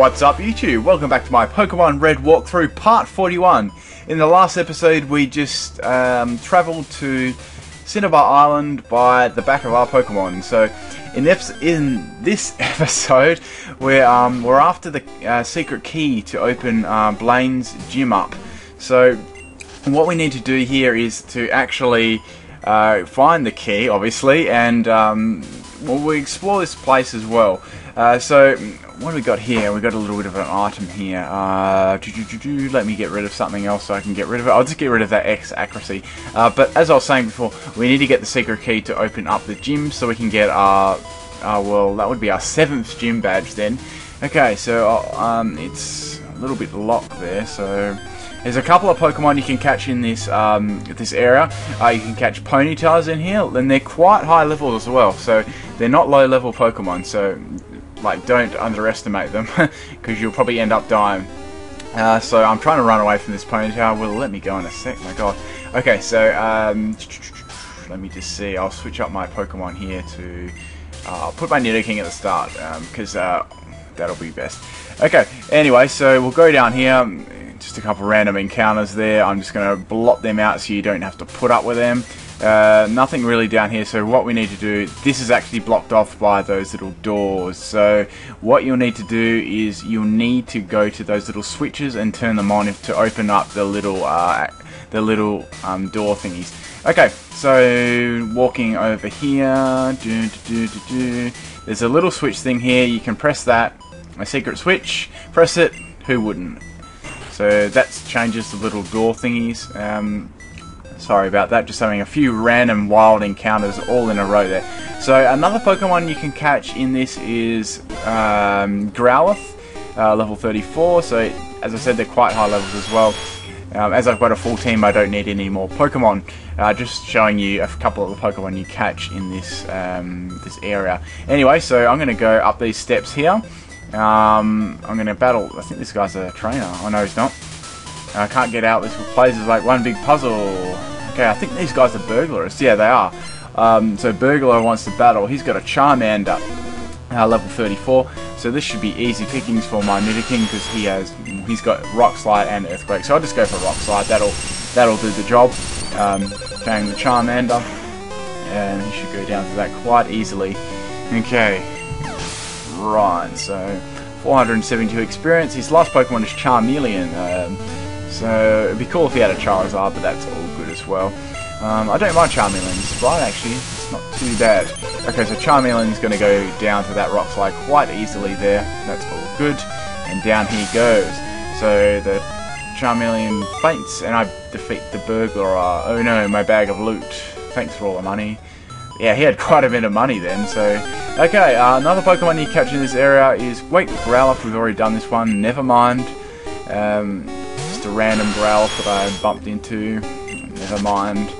What's up YouTube? Welcome back to my Pokemon Red walkthrough part 41. In the last episode we just um, travelled to Cinnabar Island by the back of our Pokemon. So in, in this episode we're, um, we're after the uh, secret key to open uh, Blaine's gym up. So what we need to do here is to actually uh, find the key obviously and um, well, we explore this place as well. Uh, so what do we got here? We got a little bit of an item here. Uh, doo -doo -doo let me get rid of something else so I can get rid of it. I'll just get rid of that X accuracy. Uh, but as I was saying before, we need to get the secret key to open up the gym so we can get our, well, that would be our seventh gym badge then. Okay, so uh, um, it's a little bit locked there, so there's a couple of Pokemon you can catch in this um, this area. Uh, you can catch Ponytas in here, and they're quite high level as well. So they're not low level Pokemon. So like don't underestimate them because you'll probably end up dying. Uh, so I'm trying to run away from this Ponyta. Will let me go in a sec? My God. Okay, so um, let me just see. I'll switch up my Pokemon here to. Uh, I'll put my Nidoking at the start because um, uh, that'll be best. Okay. Anyway, so we'll go down here. Just a couple random encounters there. I'm just going to blot them out so you don't have to put up with them. Uh, nothing really down here, so what we need to do, this is actually blocked off by those little doors. So what you'll need to do is you'll need to go to those little switches and turn them on to open up the little uh, the little um, door thingies. Okay, so walking over here, do, do, do, there's a little switch thing here. You can press that, a secret switch. Press it. Who wouldn't? So that changes the little door thingies. Um, Sorry about that, just having a few random wild encounters all in a row there. So another Pokemon you can catch in this is um, Growlithe, uh, level 34. So as I said, they're quite high levels as well. Um, as I've got a full team, I don't need any more Pokemon. Uh, just showing you a couple of the Pokemon you catch in this um, this area. Anyway, so I'm going to go up these steps here. Um, I'm going to battle. I think this guy's a trainer. Oh no, he's not. I can't get out. This place is like one big puzzle. Okay, I think these guys are burglars. Yeah, they are. Um, so Burglar wants to battle. He's got a Charmander, uh, level 34. So this should be easy pickings for my Nidoking because he has he's got Rock Slide and Earthquake. So I'll just go for Rock Slide. That'll that'll do the job. Um, the Charmander, and he should go down to that quite easily. Okay, right. So 472 experience. His last Pokemon is Charmeleon. Um, so it'd be cool if he had a Charizard, but that's all good as well. Um, I don't mind Charmeleon's sprite actually, it's not too bad. Okay, so Charmeleon's going to go down to that rock slide quite easily there, that's all good. And down he goes. So the Charmeleon faints and I defeat the burglar. Oh no, my bag of loot. Thanks for all the money. Yeah, he had quite a bit of money then, so... Okay, uh, another Pokemon you catch in this area is... Wait, Growlithe, we've already done this one, never mind. Um, just a random growl that I bumped into. Never mind.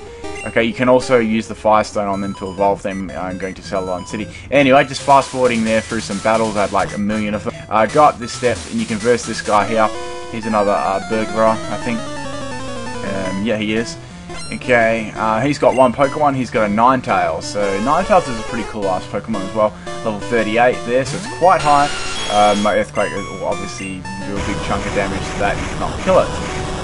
Okay, you can also use the Firestone on them to evolve them. I'm going to Celadon City. Anyway, just fast forwarding there through some battles. I had like a million of them. I uh, got this step, and you can verse this guy here. He's another uh, burglar, I think. Um, yeah, he is. Okay, uh, he's got one Pokemon. He's got a Ninetales. So Ninetales is a pretty cool ass Pokemon as well. Level 38 there, so it's quite high. Um, my Earthquake will obviously do a big chunk of damage to that if not kill it.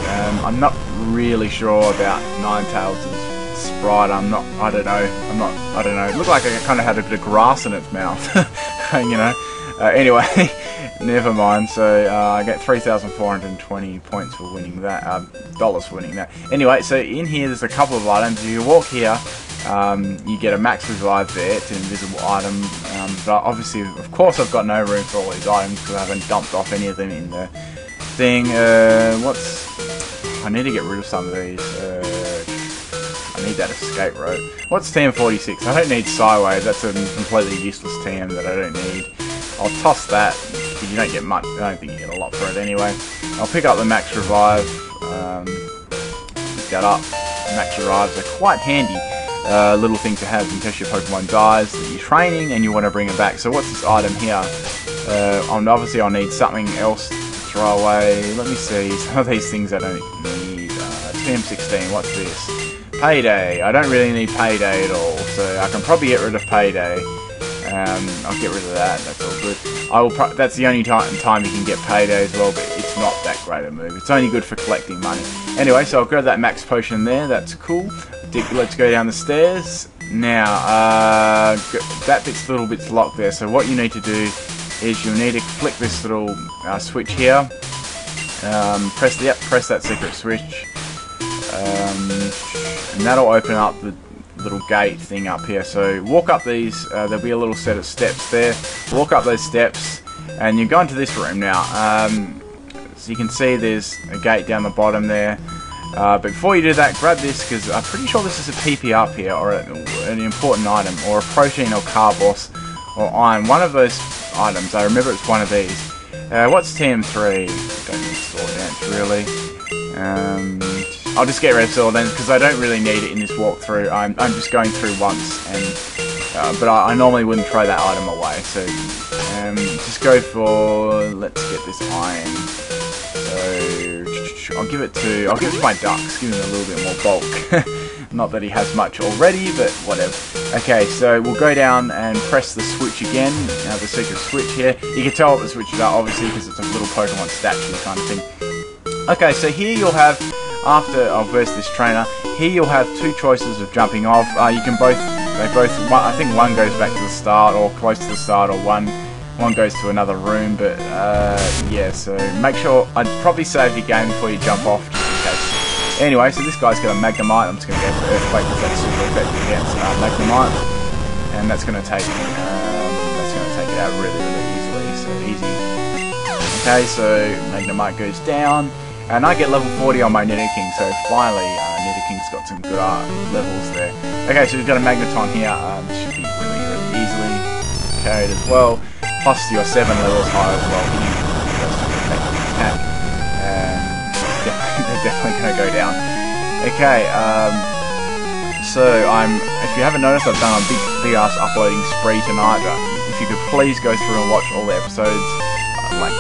Um, I'm not really sure about Ninetales' sprite. I'm not. I don't know. I'm not. I don't know. It looked like it kind of had a bit of grass in its mouth. you know. Uh, anyway, never mind. So uh, I get 3,420 points for winning that. Uh, dollars for winning that. Anyway, so in here there's a couple of items. If you walk here um, you get a max revive there, it's an invisible item, um, but obviously, of course I've got no room for all these items because I haven't dumped off any of them in the thing. Uh, what's... I need to get rid of some of these. Uh, I need that escape rope. What's TM46? I don't need Psywave, that's a completely useless TM that I don't need. I'll toss that, because you don't get much, I don't think you get a lot for it anyway. I'll pick up the max revive, um, pick that up. Max revives are quite handy uh, little thing to have in case your Pokemon dies that you're training and you want to bring it back. So what's this item here? Uh, obviously I'll need something else throw away. Let me see. Some of these things I don't need. Uh, TM16, what's this? Payday. I don't really need Payday at all, so I can probably get rid of Payday. Um, I'll get rid of that. That's all good. I will. that's the only time time you can get payday as well, but it's not that great a move. It's only good for collecting money. Anyway, so I'll grab that max potion there. That's cool. Let's go down the stairs. Now, uh, that bit's little bit's locked there. So what you need to do is you need to flick this little uh, switch here. Um, press the yep, press that secret switch, um, and that'll open up the little gate thing up here. So walk up these, uh, there'll be a little set of steps there. Walk up those steps, and you go into this room now. Um, so you can see there's a gate down the bottom there. Uh, but before you do that, grab this because I'm pretty sure this is a PP up here or a, an important item or a protein or carbos or iron. One of those items. I remember it's one of these. Uh, what's TM3? Don't need sword dance really. Um, I'll just get rid of sword dance because I don't really need it in this walkthrough. I'm, I'm just going through once and uh, but I, I, normally wouldn't throw that item away. So um, just go for let's get this iron. So I'll give it to I'll give it to my ducks. Give him a little bit more bulk. Not that he has much already, but whatever. Okay, so we'll go down and press the switch again. Now the secret switch here. You can tell what the switches are, obviously, because it's a little Pokemon statue kind of thing. Okay, so here you'll have, after I'll verse this trainer, here you'll have two choices of jumping off. Uh, you can both, they both, I think one goes back to the start or close to the start, or one one goes to another room, but uh, yeah, so make sure, I'd probably save your game before you jump off, Anyway, so this guy's got a Magnemite. I'm just going to go for Earthquake because that's super effective against uh, Magnemite. And that's going to take um, that's going to take it out really, really easily. So easy. Okay, so Magnemite goes down. And I get level 40 on my Nidoking, so finally uh, Nidoking's got some good art levels there. Okay, so we've got a Magneton here. Um, this should be really, really easily carried as well. Plus you're 7 levels higher as well. attack they're definitely going to. Okay, um, so I'm. If you haven't noticed, I've done a big, big ass uploading spree tonight. If you could please go through and watch all the episodes, uh, like,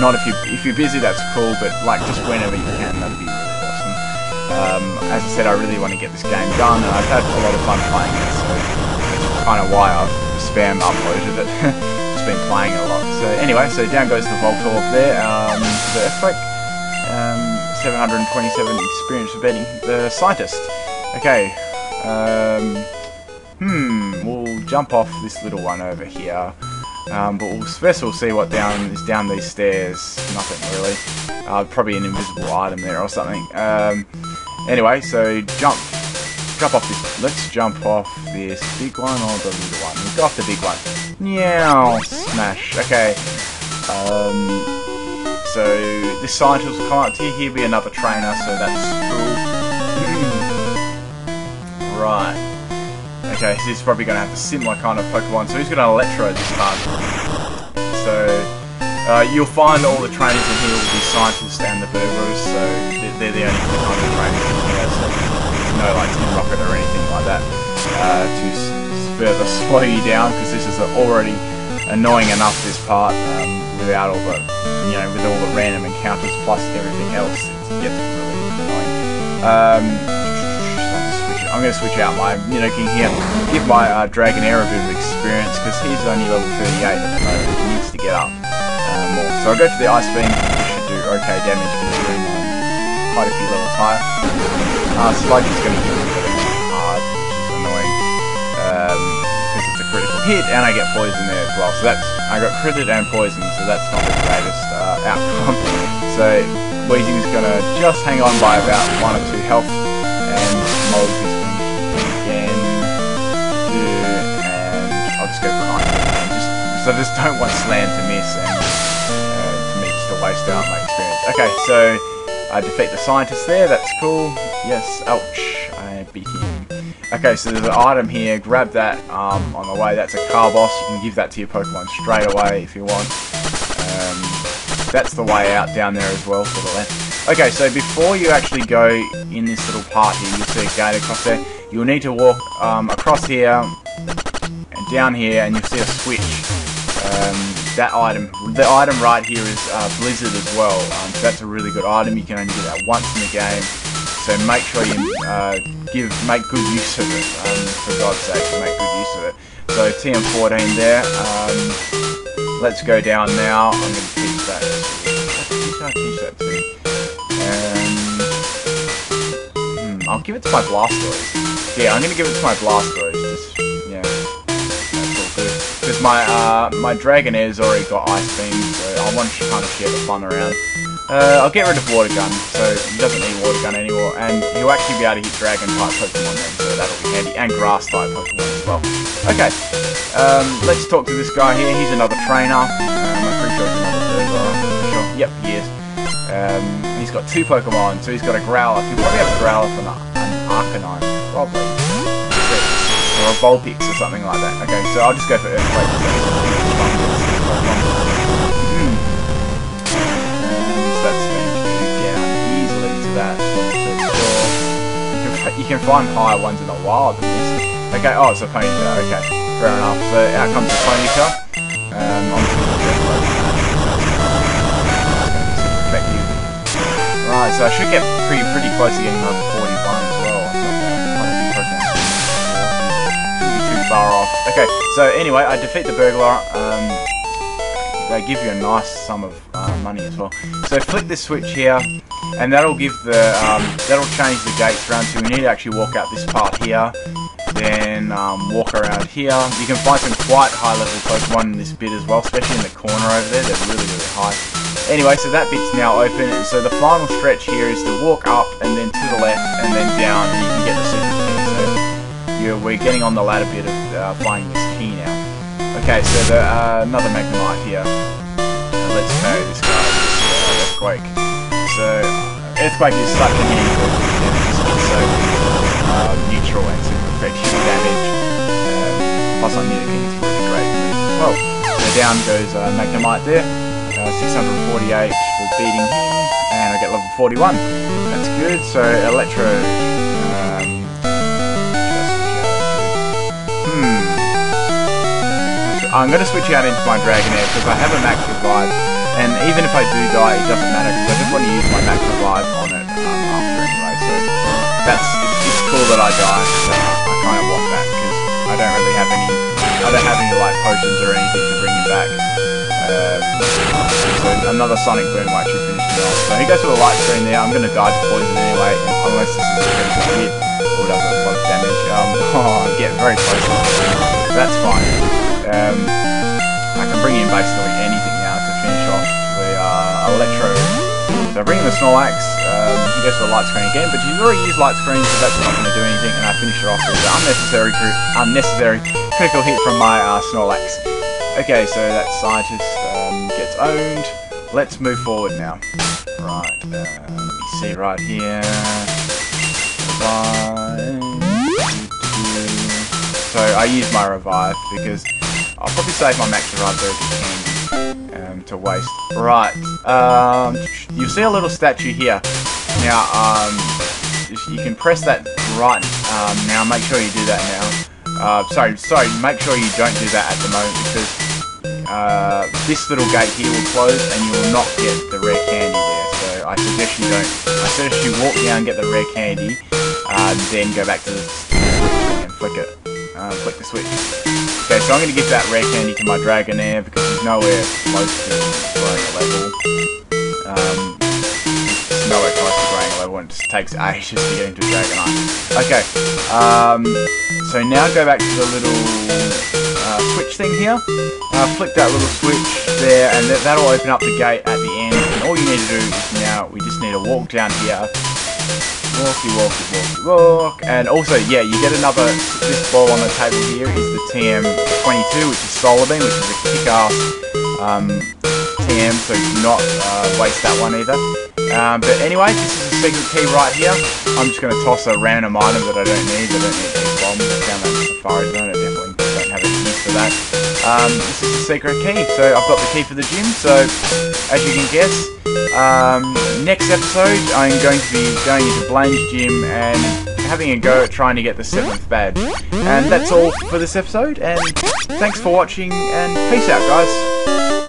not if you if you're busy, that's cool, but like just whenever you can, that'd be really awesome. Um, as I said, I really want to get this game done, and I've had a lot of fun playing it, so that's kind of why I've spam uploaded it. just been playing it a lot. So anyway, so down goes the Voltorb there. Um, the earthquake. Um, 727 experience for betting. The scientist. Okay. Um, hmm. We'll jump off this little one over here. Um, but we'll, first we'll see what down is down these stairs. Nothing really. Uh, probably an invisible item there or something. Um, anyway, so jump, jump off this. Let's jump off this big one or the little one. We'll go off the big one. Meow. Smash. Okay. Um, so this scientist will come up to you. He'll be another trainer, so that's cool. right. Okay, so he's probably going to have a similar kind of Pokemon. So he's going to Electrode this time. So uh, you'll find all the trainers in here will be scientists and the burglars. So they're, they're the only kind of trainers in here. So no like Team Rocket or anything like that uh, to further slow you down because this is already annoying enough this part. Um, without all the, you know, with all the random encounters plus everything else, it gets really annoying. Um, I'm going to switch out my Nidoking here, give my uh, Dragonair a bit of experience, because he's only level 38 at the moment, he needs to get up uh, more. So I'll go for the Ice Beam, should do okay damage I'm quite a few levels higher. Uh, Sludge is going to hit really hard, which is annoying, um, hit, and I get poisoned there as well, so that's I got critted and poisoned, so that's not the greatest uh, outcome. so Weezing is going to just hang on by about one or two health, and Mold is going to again and I'll just go for Iron just because I just don't want Slam to miss and uh, to me just to waste out my experience. Okay, so I defeat the scientist there. That's cool. Yes. Ouch. Okay, so there's an item here. Grab that um, on the way. That's a Carbos. You can give that to your Pokemon straight away if you want. Um, that's the way out down there as well for the left. Okay, so before you actually go in this little part here, you'll see a gate across there. You'll need to walk um, across here and down here, and you'll see a switch. Um, that item, the item right here is uh, Blizzard as well. Um, so that's a really good item. You can only get that once in the game. So make sure you uh, give make good use of it. Um, for God's sake, make good use of it. So TM14 there. Um, let's go down now. I'm going to teach that. I teach that too? Um, hmm, I'll give it to my Blastoise. Yeah, I'm going to give it to my Blastoise. Just yeah, that's all good. Because my uh, my Dragonair's already got Ice Beam, so I want to kind of share the fun around. Uh, I'll get rid of Water Gun, so he doesn't need Water Gun anymore, and he'll actually be able to hit Dragon type Pokemon then, so that'll be handy, and Grass type Pokemon as well. Okay, um, let's talk to this guy here. He's another trainer. Um, I'm pretty sure he's another. Sure. Yep, he is. Um, he's got two Pokemon, so he's got a Growlithe. He'll probably have a Growlithe and an Arcanine, probably. Or a Vulpix or something like that. Okay, so I'll just go for Earthquake. You can find higher ones in the wild than this. Okay, oh, it's a Ponyta. Okay, fair enough. So out comes the Ponyta. Um, I'm just going to Right, so I should get pretty pretty close to getting level 41 as well. Shouldn't be too far off. Okay, so anyway, I defeat the burglar. Um, they give you a nice sum of uh, money as well. So flick this switch here and that'll give the um, that'll change the gates around. So we need to actually walk out this part here, then um, walk around here. You can find some quite high level Pokemon in this bit as well, especially in the corner over there. They're really really high. Anyway, so that bit's now open, and so the final stretch here is to walk up and then to the left and then down, and you can get the secret key. So you're, we're getting on the ladder bit of uh, finding this key now. Okay, so the, uh, another Magnemite here. let's go this guy, earthquake. So Earthquake is such an evil it's so uh, neutral and huge damage. Um, plus on Nidoking it's really great well. So down goes uh, Magnemite there. Uh, 648 for beating him, and I get level 41. That's good. So Electrode. Um, hmm. I'm going to switch out into my Dragonair because I have a max revive and even if I do die, it doesn't matter because I just want to use my max revive on it um, after anyway. So that's it's, it's cool that I die. So I kind of want that because I don't really have any I don't have any like potions or anything to bring him back. Um, so another Sonic Boom might actually finish me off. So he goes for the light screen there. I'm going to die to poison anyway, unless this is a critical hit or does a lot of damage. Um, oh, I'm getting very close. That's fine. Um, I can bring in basically anything uh, Electrode. So I bring in the Snorlax, um, he goes for the light screen again, but he's already used light screen, so that's not going to do anything, and I finish it off with the unnecessary, unnecessary critical hit from my uh, Snorlax. Okay, so that scientist um, gets owned. Let's move forward now. Right, uh, see right here. So I use my revive because I'll probably save my max revive there if you can um, to waste. Right, um, you see a little statue here. Now, um, you can press that right um, now. Make sure you do that now. Uh, sorry, sorry. Make sure you don't do that at the moment because uh, this little gate here will close and you will not get the rare candy there. So I suggest you don't. I suggest you walk down, get the rare candy, uh, then go back to the and flick it. Uh, flick the switch. So I'm going to give that rare candy to my Dragonair because he's nowhere close to growing a level. Um, nowhere close to growing a level and it just takes ages to get into Dragonite. Okay, um, so now go back to the little uh, switch thing here. Uh, flick that little switch there and th that'll open up the gate at the end. And all you need to do is now, we just need to walk down here Walky, walky, walky, walk. And also, yeah, you get another, this ball on the table here is the TM22, which is Solar Beam, which is a kick-ass um, TM, so do not uh, waste that one either. Um, but anyway, this is a secret key right here. I'm just going to toss a random item that I don't need. I don't need these bombs. I found that Safari Zone. I definitely don't have any use for that. Um, this is a secret key. So I've got the key for the gym. So as you can guess, um, next episode, I'm going to be going into Blaine's gym and having a go at trying to get the 7th badge. And that's all for this episode, and thanks for watching, and peace out, guys.